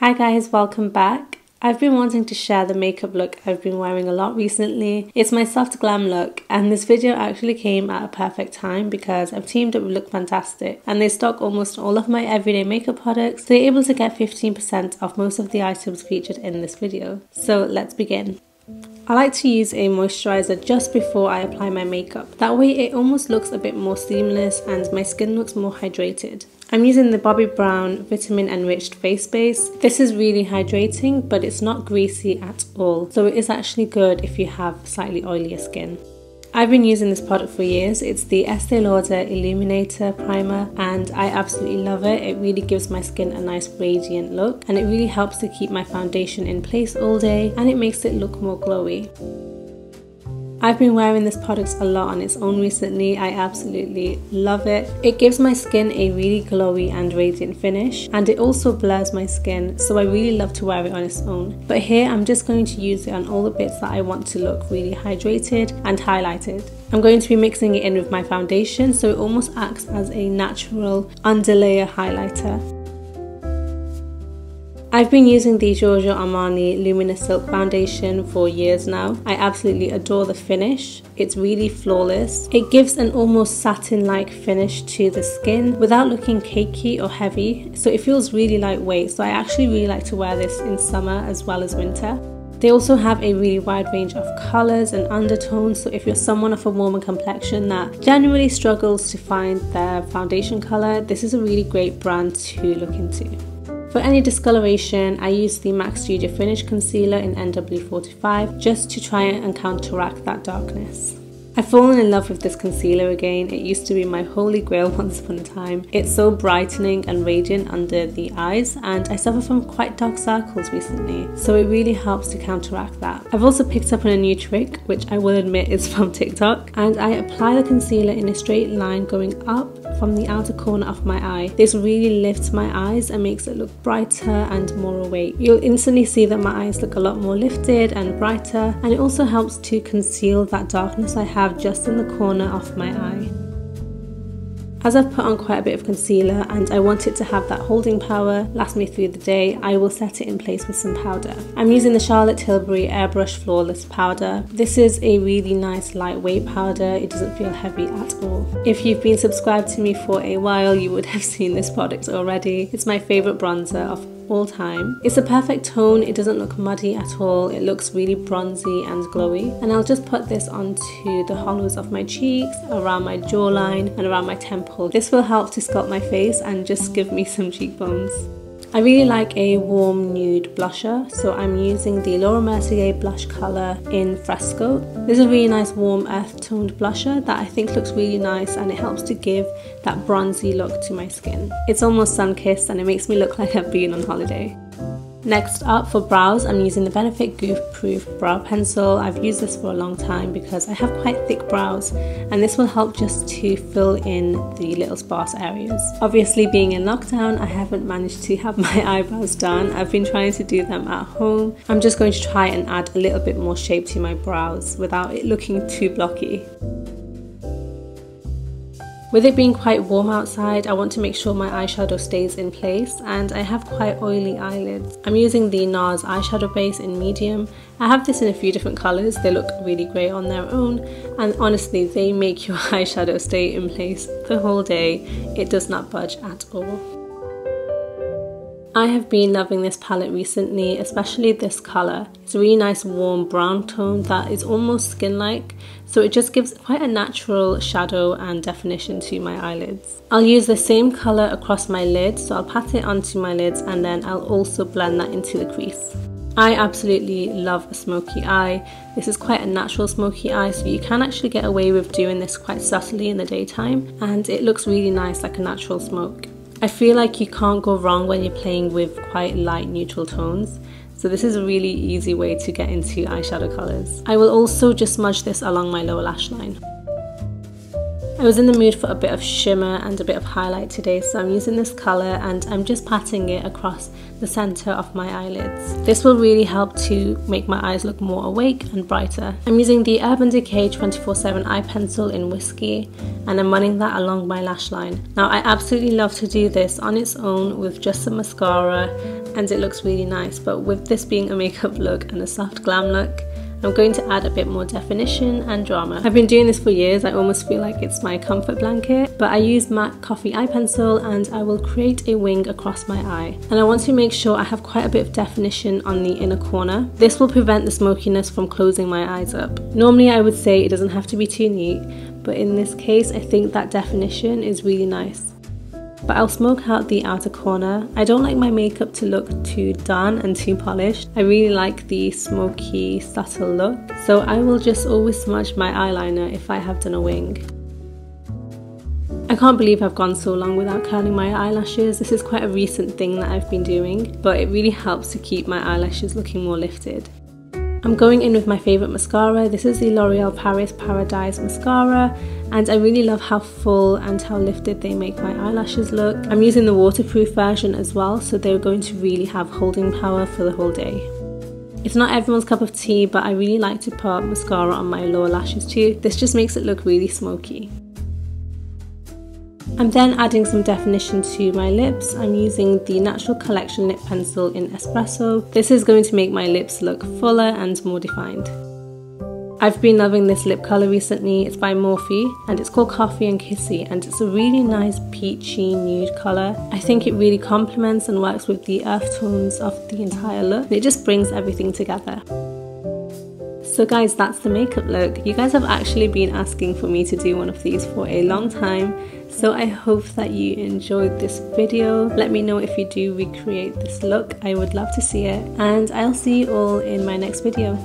Hi guys, welcome back. I've been wanting to share the makeup look I've been wearing a lot recently. It's my soft glam look and this video actually came at a perfect time because I've teamed up with Look Fantastic and they stock almost all of my everyday makeup products so you're able to get 15% off most of the items featured in this video. So let's begin. I like to use a moisturizer just before I apply my makeup. That way it almost looks a bit more seamless and my skin looks more hydrated. I'm using the Bobbi Brown Vitamin Enriched Face Base. This is really hydrating but it's not greasy at all so it is actually good if you have slightly oilier skin. I've been using this product for years. It's the Estee Lauder Illuminator Primer and I absolutely love it. It really gives my skin a nice radiant look and it really helps to keep my foundation in place all day and it makes it look more glowy. I've been wearing this product a lot on its own recently. I absolutely love it. It gives my skin a really glowy and radiant finish and it also blurs my skin so I really love to wear it on its own. But here I'm just going to use it on all the bits that I want to look really hydrated and highlighted. I'm going to be mixing it in with my foundation so it almost acts as a natural underlayer highlighter. I've been using the Giorgio Armani Luminous Silk Foundation for years now. I absolutely adore the finish. It's really flawless. It gives an almost satin-like finish to the skin without looking cakey or heavy. So it feels really lightweight. So I actually really like to wear this in summer as well as winter. They also have a really wide range of colours and undertones, so if you're someone of a warmer complexion that generally struggles to find their foundation colour, this is a really great brand to look into. For any discoloration, I use the MAC Studio Finish Concealer in NW45 just to try and counteract that darkness. I've fallen in love with this concealer again. It used to be my holy grail once upon a time. It's so brightening and radiant under the eyes and I suffer from quite dark circles recently so it really helps to counteract that. I've also picked up on a new trick which I will admit is from TikTok and I apply the concealer in a straight line going up from the outer corner of my eye. This really lifts my eyes and makes it look brighter and more awake. You'll instantly see that my eyes look a lot more lifted and brighter and it also helps to conceal that darkness I have just in the corner of my eye. As I've put on quite a bit of concealer and I want it to have that holding power, last me through the day, I will set it in place with some powder. I'm using the Charlotte Tilbury Airbrush Flawless Powder. This is a really nice lightweight powder, it doesn't feel heavy at all. If you've been subscribed to me for a while, you would have seen this product already. It's my favourite bronzer of all time. It's a perfect tone, it doesn't look muddy at all, it looks really bronzy and glowy. And I'll just put this onto the hollows of my cheeks, around my jawline and around my temple. This will help to sculpt my face and just give me some cheekbones. I really like a warm nude blusher, so I'm using the Laura Mercier blush colour in Fresco. This is a really nice warm earth toned blusher that I think looks really nice and it helps to give that bronzy look to my skin. It's almost sun kissed and it makes me look like I've been on holiday. Next up for brows, I'm using the Benefit Goof Proof Brow Pencil. I've used this for a long time because I have quite thick brows and this will help just to fill in the little sparse areas. Obviously being in lockdown, I haven't managed to have my eyebrows done. I've been trying to do them at home. I'm just going to try and add a little bit more shape to my brows without it looking too blocky. With it being quite warm outside, I want to make sure my eyeshadow stays in place and I have quite oily eyelids. I'm using the NARS eyeshadow base in medium. I have this in a few different colours, they look really great on their own and honestly they make your eyeshadow stay in place the whole day. It does not budge at all. I have been loving this palette recently, especially this colour. It's a really nice warm brown tone that is almost skin-like, so it just gives quite a natural shadow and definition to my eyelids. I'll use the same colour across my lids, so I'll pat it onto my lids and then I'll also blend that into the crease. I absolutely love a smoky eye. This is quite a natural smoky eye, so you can actually get away with doing this quite subtly in the daytime, and it looks really nice like a natural smoke. I feel like you can't go wrong when you're playing with quite light neutral tones. So this is a really easy way to get into eyeshadow colours. I will also just smudge this along my lower lash line. I was in the mood for a bit of shimmer and a bit of highlight today so I'm using this colour and I'm just patting it across the centre of my eyelids. This will really help to make my eyes look more awake and brighter. I'm using the Urban Decay 24-7 eye pencil in Whiskey and I'm running that along my lash line. Now I absolutely love to do this on its own with just some mascara and it looks really nice. But with this being a makeup look and a soft glam look, I'm going to add a bit more definition and drama. I've been doing this for years, I almost feel like it's my comfort blanket, but I use MAC Coffee Eye Pencil and I will create a wing across my eye. And I want to make sure I have quite a bit of definition on the inner corner. This will prevent the smokiness from closing my eyes up. Normally I would say it doesn't have to be too neat, but in this case I think that definition is really nice but I'll smoke out the outer corner. I don't like my makeup to look too done and too polished. I really like the smoky, subtle look. So I will just always smudge my eyeliner if I have done a wing. I can't believe I've gone so long without curling my eyelashes. This is quite a recent thing that I've been doing, but it really helps to keep my eyelashes looking more lifted. I'm going in with my favourite mascara. This is the L'Oreal Paris Paradise Mascara and I really love how full and how lifted they make my eyelashes look. I'm using the waterproof version as well so they're going to really have holding power for the whole day. It's not everyone's cup of tea but I really like to put mascara on my lower lashes too. This just makes it look really smoky. I'm then adding some definition to my lips. I'm using the Natural Collection Lip Pencil in Espresso. This is going to make my lips look fuller and more defined. I've been loving this lip colour recently. It's by Morphe and it's called Coffee and Kissy and it's a really nice peachy nude colour. I think it really complements and works with the earth tones of the entire look. It just brings everything together. So guys, that's the makeup look. You guys have actually been asking for me to do one of these for a long time. So I hope that you enjoyed this video. Let me know if you do recreate this look. I would love to see it. And I'll see you all in my next video.